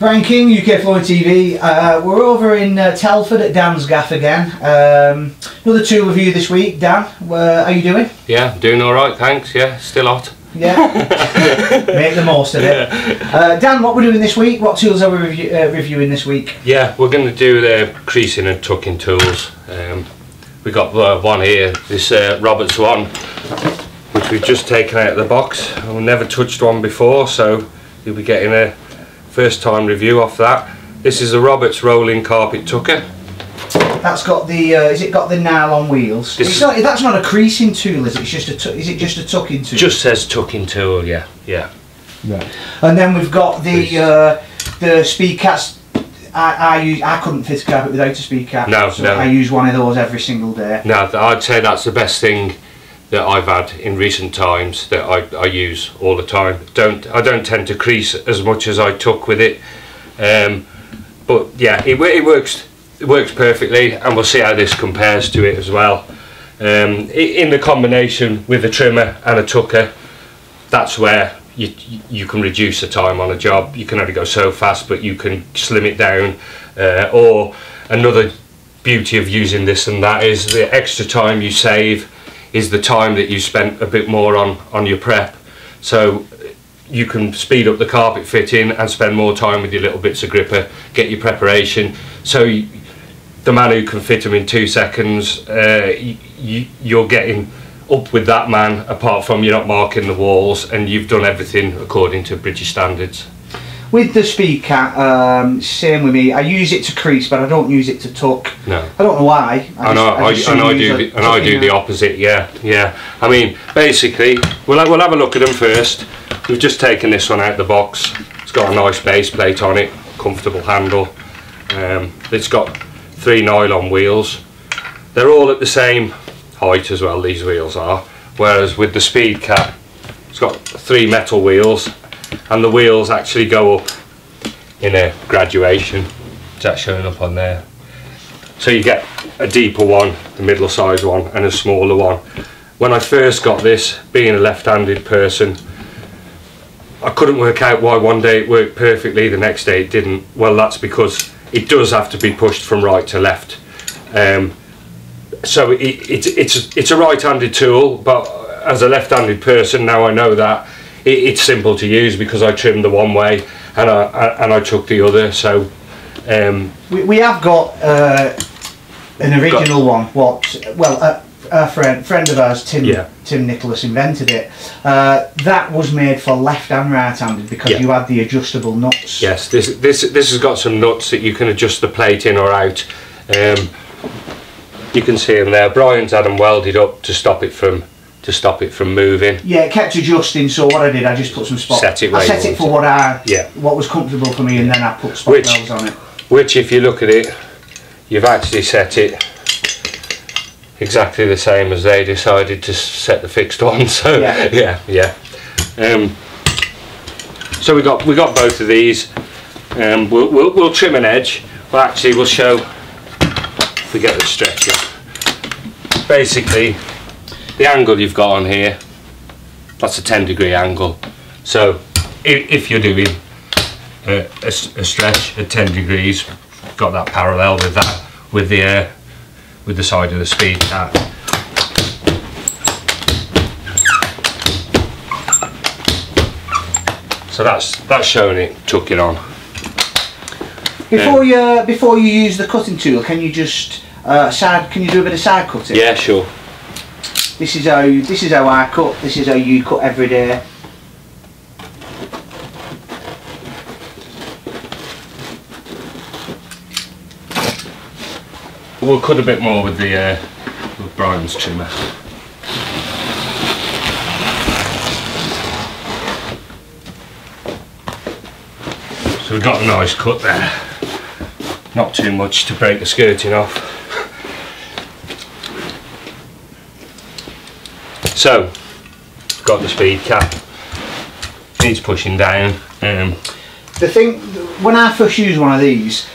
Brian King, UK Flooring TV. Uh, we're over in uh, Telford at Dan's gaff again. Um, another tool review this week. Dan, uh, how are you doing? Yeah, doing all right, thanks. Yeah, still hot. Yeah, make the most of it. Uh, Dan, what we're doing this week? What tools are we review, uh, reviewing this week? Yeah, we're going to do the creasing and tucking tools. Um, we got uh, one here, this uh, Roberts one, which we've just taken out of the box. We've never touched one before, so you'll be getting a first time review off that. This is a Roberts rolling carpet tucker. That's got the. Uh, is it got the nylon wheels? This It's is- not. That's not a creasing tool, is it? It's just a. Tu- is it just a tucking tool? Just says tucking tool, yeah, yeah. Right. And then we've got the uh, the speed cats. I, I use. I couldn't fit a carpet without a speed cat. No, so no. I use one of those every single day. Now, th- I'd say that's the best thing that I've had in recent times that I, I use all the time. Don't I don't tend to crease as much as I tuck with it, um, but yeah, it, it works. It works perfectly, and we'll see how this compares to it as well. Um, in the combination with a trimmer and a tucker, that's where you you can reduce the time on a job. You can only go so fast, but you can slim it down. Uh, or another beauty of using this and that is the extra time you save is the time that you spent a bit more on on your prep. So you can speed up the carpet fitting and spend more time with your little bits of gripper, get your preparation. So you, the man who can fit them in two seconds, uh, you, you're getting up with that man. Apart from you're not marking the walls and you've done everything according to British standards. With the speed cat, um, same with me. I use it to crease, but I don't use it to tuck. No. I don't know why. I know, I, just and I do, the, and I do the opposite. Yeah, yeah. I mean, basically, we'll have, we'll have a look at them first. We've just taken this one out of the box. It's got a nice base plate on it, comfortable handle. Um, it's got three nylon wheels. They're all at the same height as well. These wheels are. Whereas with the Speed Cat, it's got three metal wheels, and the wheels actually go up in a graduation. Is that showing up on there? So you get a deeper one, a middle sized one, and a smaller one. When I first got this, being a left handed person, I couldn't work out why one day it worked perfectly, the next day it didn't. Well, that's because it does have to be pushed from right to left. Um, so it, it, it's, it's a right handed tool, but as a left handed person, now I know that it, it's simple to use because I trimmed the one way and I, I- and I took the other. So um, We, we have got uh, an original one. What? Well, a, a friend friend of ours, Tim Yeah. Tim Nicholas, invented it. Uh, that was made for left and right-handed because Yeah. you had the adjustable nuts. Yes, this this this has got some nuts that you can adjust the plate in or out. Um, you can see them there. Brian's had them welded up to stop it from to stop it from moving. Yeah, it kept adjusting. So what I did, I just put some spot. Set it I set it for what I Yeah. what was comfortable for me, and then I put spot Which- bells on it. Which, if you look at it, you've actually set it exactly the same as they decided to set the fixed one. So Yeah. yeah, yeah. Um, so we got we got both of these. Um, we'll, we'll we'll trim an edge. Well, actually, we'll show. If we get the stretcher. Basically, the angle you've got on here. That's a 10 degree angle. So if, if you're doing a stretch at 10 degrees, got that parallel with that with the uh, with the side of the speed cat. So that's that's showing it tuck it on. Before you before you use the cutting tool, can you just uh, side? Can you do a bit of side cutting? Yeah, sure. This is how this is how I cut. This is how you cut every day. We'll cut a bit more with the uh, with Brian's trimmer. So we've got a nice cut there. Not too much to break the skirting off. So, got the speed cat. Needs pushing down. Um, The thing when I first used one of these,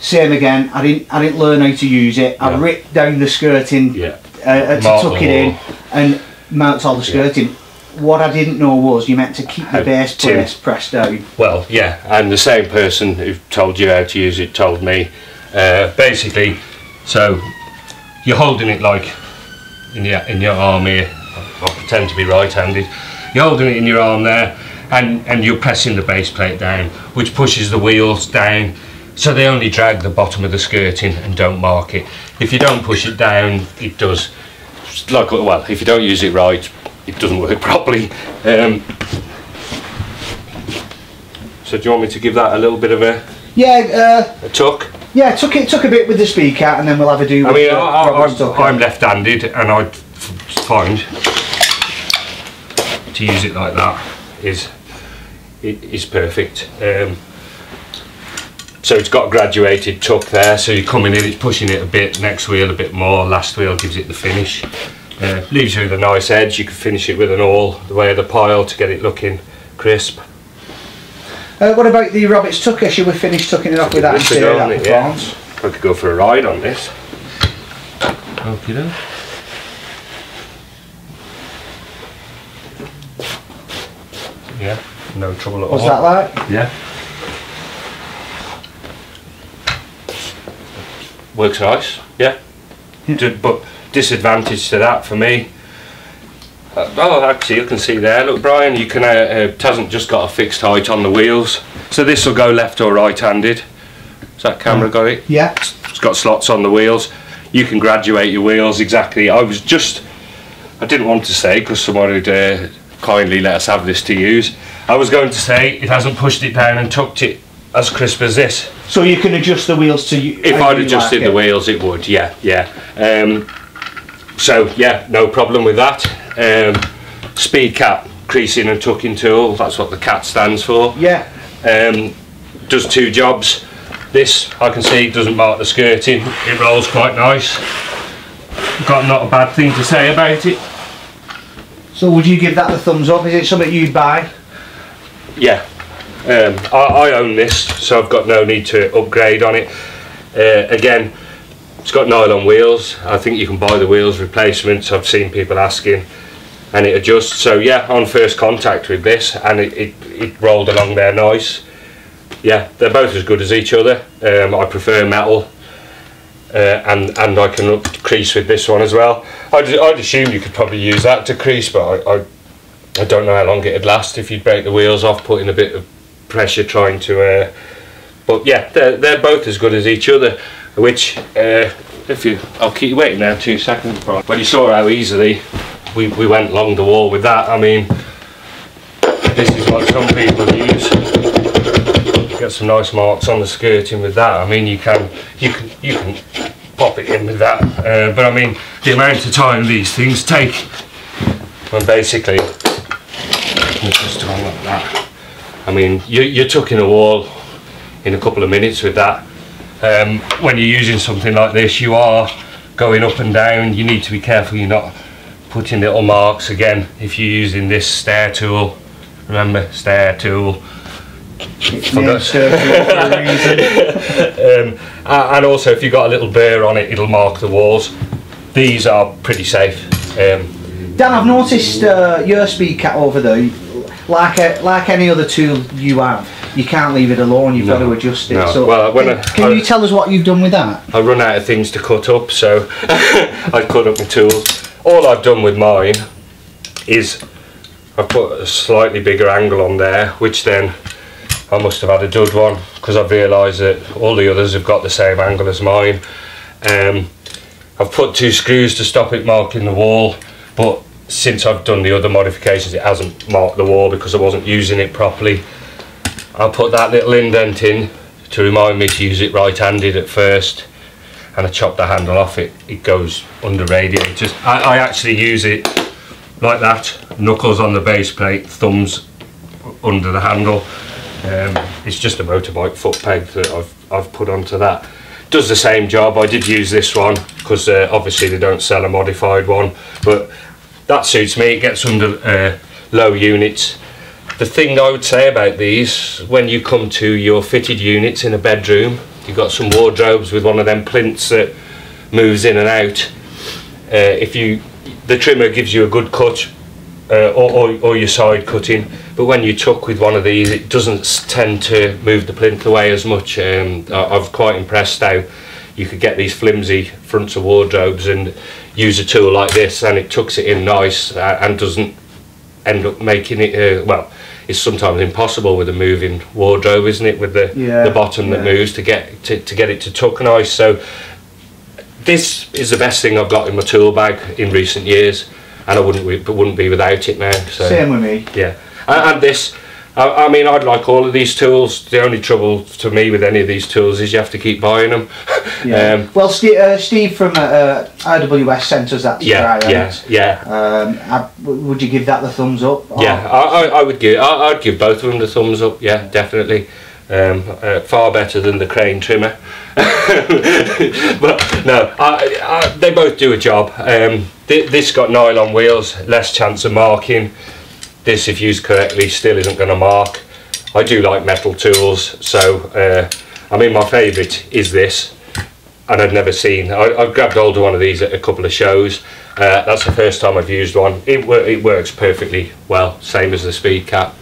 same again. I didn't I didn't learn how to use it. I Yeah. ripped down the skirting yeah. uh, uh, to Mark tuck it in and mount all the skirting. what I didn't know was you meant to keep the base plate pressed down. Well, yeah, and the same person who told you how to use it told me. Uh, basically, so you're holding it like in your in your arm here. I pretend to be right-handed. You're holding it in your arm there, and and you're pressing the base plate down, which pushes the wheels down. So they only drag the bottom of the skirting and don't mark it. If you don't push it down, it does. Like well, if you don't use it right, it doesn't work properly. Um, so do you want me to give that a little bit of a, Yeah, uh, a tuck? yeah. Took it took a bit with the speaker, and then we'll have a do. I with mean, the I. I'm left-handed, and I find to use it like that is it is perfect. Um, so it's got a graduated tuck there, so you're coming in, it's pushing it a bit, next wheel a bit more, last wheel gives it the finish. Uh, leaves you with a nice edge, you can finish it with an awl, the way of the pile to get it looking crisp. Uh, what about the Roberts tucker? Should we finich tucking it off with that and This see to how go on it, yeah. I could go for a ride on this. Okay Yeah, no trouble at What's all. that like? Yeah. Works nice, yeah. Did- but disadvantage to that for me. Uh, oh, actually, you can see there. Look, Brian, you can. Uh, uh, it hasn't just got a fixed height on the wheels, so this will go left or right-handed. Has that camera got it? Yeah. It's got slots on the wheels. You can graduate your wheels exactly. I was just, I didn't want to say because someone would uh, kindly let us have this to use. I was going to say it hasn't pushed it down and tucked it as crisp as this. So you can adjust the wheels to you. If I'd adjusted like the wheels, it would. Yeah, yeah. Um, so yeah, no problem with that. Um, speed cat creasing and tucking tool. That's what the cat stands for Yeah. um, does two jobs. This I can see doesn't mark the skirting. It rolls quite nice. Got not a bad thing to say about it. So would you give that the thumbs up? Is it something you'd buy? Yeah, um, I, I own this, so I've got no need to upgrade on it. Uh, again, it's got nylon wheels. I think you can buy the wheels replacements. I've seen people asking, and it adjusts. So yeah, on first contact with this, and it, it, it rolled along there nice. Yeah, they're both as good as each other. Um, I prefer metal, uh, and and I can crease with this one as well. I'd, I'd assume you could probably use that to crease, but I, I I don't know how long it'd last if you'd break the wheels off, putting a bit of pressure trying to. Uh, but yeah, they're, they're both as good as each other. Which, uh, if you, I'll keep you waiting now two seconds. When you saw how easily we, we went along the wall with that, I mean, this is what some people use. Get some nice marks on the skirting with that. I mean, you can you can you can pop it in with that. Uh, but I mean, the amount of time these things take when basically just on like that. I mean, you, you're tucking a wall in a couple of minutes with that. Um, when you're using something like this, you are going up and down. You need to be careful you're not putting little marks again. If you're using this stair tool, remember stair tool. It's named Circle for a reason. Um, and also, if you've got a little burr on it, it'll mark the walls. These are pretty safe. Um, Dan, I've noticed uh, your speed cat over there, like a, like any other tool you have, you can't leave it alone. You've got to adjust it. no. So, Well, when can, I- can I- you tell us what you've done with that? I run out of things to cut up, so I cut up my tools. All I've done with mine is I've put a slightly bigger angle on there, which then I must have had a dud one because I've realised that all the others have got the same angle as mine. Um, I've put two screws to stop it marking the wall, but since I've done the other modifications, it hasn't marked the wall because I wasn't using it properly. I'll put that little indent in to remind me to use it right-handed at first and I chop the handle off it it goes under radiators I, I actually use it like that knuckles on the base plate thumbs under the handle um, it's just a motorbike foot peg that I've, I've put onto that. Does the same job. I did use this one because uh, obviously they don't sell a modified one but that suits me. It gets under uh, low units. The thing I would say about these, when you come to your fitted units in a bedroom, you've got some wardrobes with one of them plinths that moves in and out. Uh, if you, the trimmer gives you a good cut uh, or, or, or your side cutting. But when you tuck with one of these, it doesn't tend to move the plinth away as much. Um, I, I'm quite impressed how you could get these flimsy fronts of wardrobes and use a tool like this, and it tucks it in nice uh, and doesn't end up making it. Uh, well, it's sometimes impossible with a moving wardrobe, isn't it? With the Yeah, the bottom that yeah. moves to get to, to get it to tuck nice. So this is the best thing I've got in my tool bag in recent years, and I wouldn't be, wouldn't be without it now. So Same with me. yeah, and, and this. I, I mean, I'd like all of these tools. The only trouble to me with any of these tools is you have to keep buying them. Yeah. um, well, Steve, uh, Steve from uh, uh, RWS sent us that yeah, try yeah, yeah, Um, I, would you give that the thumbs up? Or- yeah. I, I, I would give. I, I'd give both of them the thumbs up. Yeah, definitely. Um, uh, far better than the Crain trimmer. but no, I, I, they both do a job. Um, this got nylon wheels, less chance of marking. This, if used correctly, still isn't going to mark. I do like metal tools, so uh, I mean my favourite is this, and I've never seen. I, I've grabbed hold of one of these at a couple of shows. Uh, that's the first time I've used one. It it works perfectly well, same as the speed cat.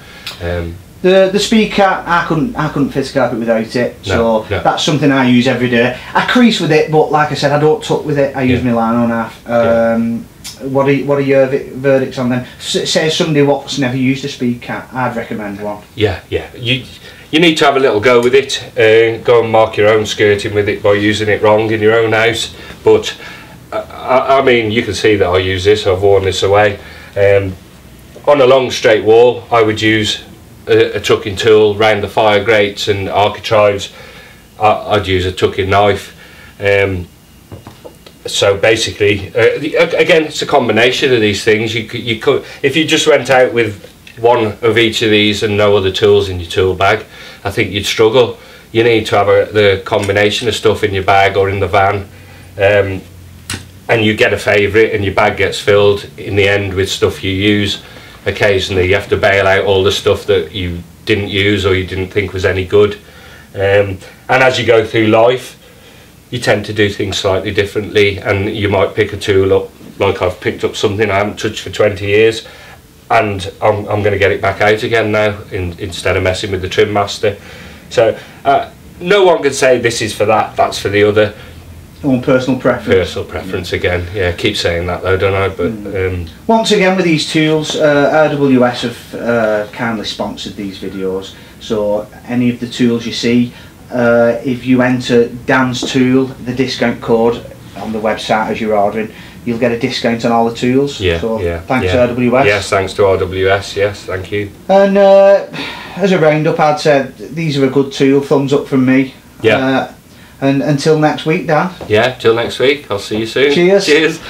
Um, The the speed cat, I couldn't I couldn't fit carpet without it. So no. that's something I use every day. I crease with it, but like I said, I don't tuck with it. I use Yeah. my line on half. Yeah. Um, What are what are your verdicts on them? S- say somebody what's never used a speed cat, I'd recommend one. yeah, yeah. You you need to have a little go with it. Uh, go and mark your own skirting with it by using it wrong in your own house. But uh, I, I mean, you can see that I use this. I've worn this away. Um, on a long straight wall, I would use a, a tucking tool round the fire grates and architraves. I, I'd use a tucking knife. Um, so basically, uh, again, it's a combination of these things. You could, you could, if you just went out with one of each of these and no other tools in your tool bag, I think you'd struggle. You need to have a, the combination of stuff in your bag or in the van, um, and you get a favourite, and your bag gets filled in the end with stuff you use. Occasionally, you have to bail out all the stuff that you didn't use or you didn't think was any good. Um, and as you go through life, you tend to do things slightly differently and you might pick a tool up like I've picked up something I haven't touched for 20 years and I'm, I'm going to get it back out again now in, instead of messing with the trim master. So uh, no one can say this is for that that's for the other Own personal preference. personal preference again yeah keep saying that though don't I but um, Once again with these tools, uh, RWS have uh, kindly sponsored these videos. So any of the tools you see, uh, if you enter Dan's tool, the discount code on the website as you're ordering, you'll get a discount on all the tools. yeah So yeah thanks yeah. RWS. yes thanks to RWS yes thank you And uh, as a roundup, I'd say these are a good tool. Thumbs up from me. Yeah. And until next week, Dan. yeah till next week I'll see you soon Cheers. cheers